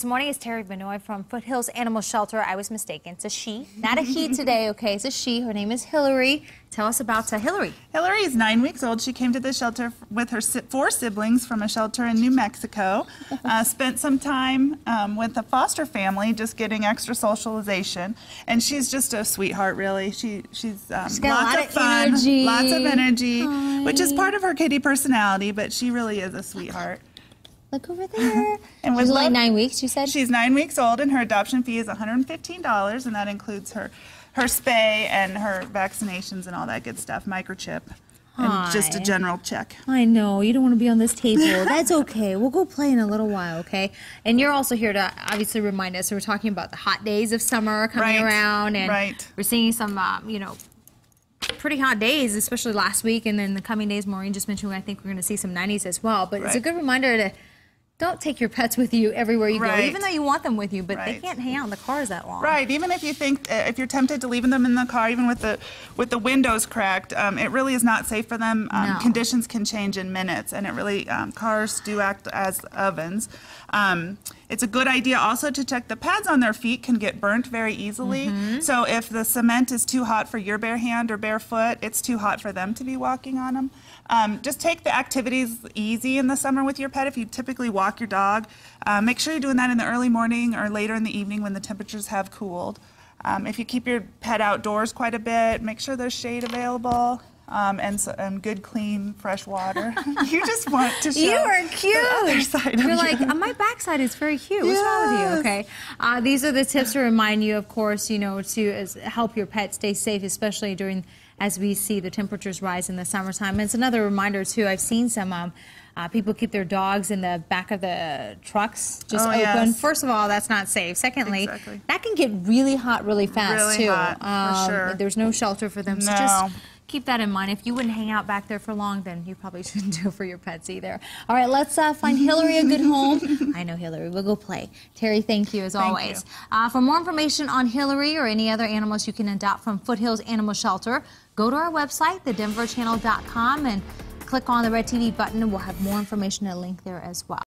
This morning is Terry Benoit from Foothills Animal Shelter. I was mistaken. It's a she, not a he today, okay? It's a she. Her name is Hillary. Tell us about uh, Hillary. Hillary is nine weeks old. She came to the shelter with her four siblings from a shelter in New Mexico. Uh, spent some time um, with a foster family, just getting extra socialization. And she's just a sweetheart, really. She she's, um, she's got lots lot of, fun, energy. lots of energy, Hi. which is part of her kitty personality. But she really is a sweetheart. Look over there. And She's only love- nine weeks, you said? She's nine weeks old, and her adoption fee is $115, and that includes her her spay and her vaccinations and all that good stuff, microchip, and just a general check. I know, you don't want to be on this table. That's okay. We'll go play in a little while, okay? And you're also here to obviously remind us, we're talking about the hot days of summer coming Right, around, and right. we're seeing some, um, you know, pretty hot days, especially last week, and then the coming days. Maureen just mentioned I think we're going to see some 90s as well. But it's a good reminder to don't take your pets with you everywhere you go, even though you want them with you. But they can't hang out in the cars that long. Right. Even if you think, uh, if you're tempted to leaving them in the car, even with the with the windows cracked, um, it really is not safe for them. Um, No. Conditions can change in minutes, and it really um, cars do act as ovens. Um, it's a good idea also to check the pads on their feet can get burnt very easily. Mm-hmm. So if the cement is too hot for your bare hand or bare foot, it's too hot for them to be walking on them. Um, just take the activities easy in the summer with your pet. If you typically walk your dog, uh, make sure you're doing that in the early morning or later in the evening when the temperatures have cooled. Um, if you keep your pet outdoors quite a bit, make sure there's shade available um, and, and good, clean, fresh water. you just want to show You are the cute. other side You're you. like, "Uh, my backside is very cute. What's wrong with you? Okay. Uh, these are the tips to remind you, of course, you know, to as, help your pet stay safe, especially during as we see the temperatures rise in the summertime. And it's another reminder too. I've seen some. Um, uh, people keep their dogs in the back of the trucks just Oh, open. yes. First of all, that's not safe. Secondly, Exactly. that can get really hot really fast Really too. hot, Um, sure. There's no shelter for them, so No. just keep that in mind. If you wouldn't hang out back there for long, then you probably shouldn't do it for your pets either. All right, let's uh, find Hillary a good home. I know Hillary. We'll go play. Terry, thank you as Thank always. you. Uh, for more information on Hillary or any other animals you can adopt from Foothills Animal Shelter, go to our website, thedenverchannel.com, and click on the red TV button, and we'll have more information and a link there as well.